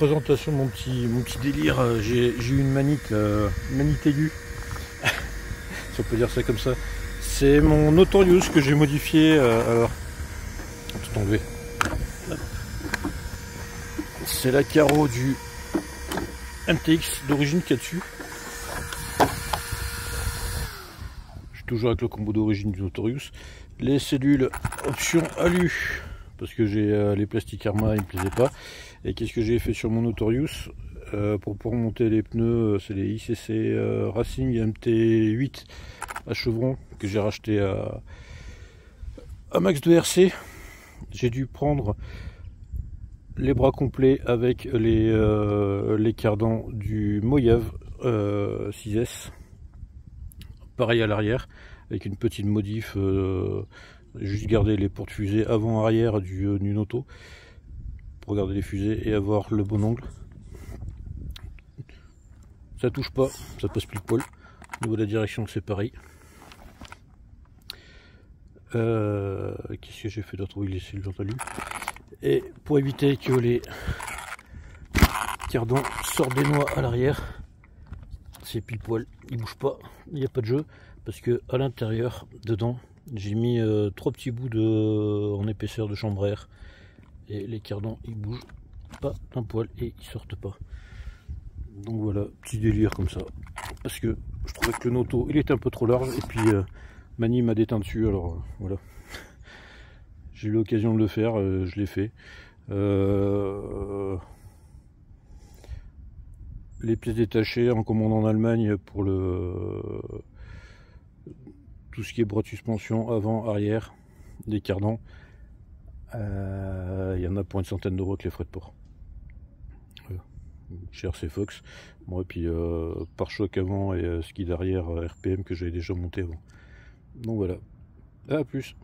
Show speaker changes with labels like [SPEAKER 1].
[SPEAKER 1] présentation, mon petit, mon petit délire. Euh, j'ai eu une manite, euh, manite aiguë. si on peut dire ça comme ça. C'est mon Notorious que j'ai modifié. Euh, alors, tout enlevé. C'est la carreau du MTX d'origine qu'il a dessus. Je suis toujours avec le combo d'origine du Notorious. Les cellules option alu parce que j'ai euh, les plastiques Arma, ils me plaisaient pas. Et qu'est-ce que j'ai fait sur mon Notorious? Euh, pour pouvoir monter les pneus, euh, c'est les ICC Racing MT8 à chevron que j'ai racheté à, à Max de RC. J'ai dû prendre les bras complets avec les, les cardans du Moyave 6S. Pareil à l'arrière, avec une petite modif juste garder les portes fusées avant-arrière du, euh, pour garder les fusées et avoir le bon angle. Ça touche pas, ça passe plus le poil. Au niveau de la direction, c'est pareil. Euh, qu'est-ce que j'ai fait d'autre? Oui, les cellules entendu. Et pour éviter que les cardans sortent des noix à l'arrière, c'est pile poil, il bouge pas, il n'y a pas de jeu, parce que à l'intérieur, dedans, j'ai mis euh, trois petits bouts de, en épaisseur de chambre air et les cardans ils bougent pas d'un poil et ils sortent pas. Donc voilà, petit délire comme ça. Parce que je trouvais que le Noto il était un peu trop large et puis euh, Mani m'a déteint dessus alors euh, voilà. J'ai eu l'occasion de le faire, je l'ai fait. les pièces détachées en commande en Allemagne pour le tout ce qui est bras de suspension avant, arrière, des cardans. Euh, il y en a pour une centaine d'euros avec les frais de port. Cher c'est Fox. Et puis euh, pare-choc avant et euh, ski derrière RPM que j'avais déjà monté avant. Donc voilà. A plus.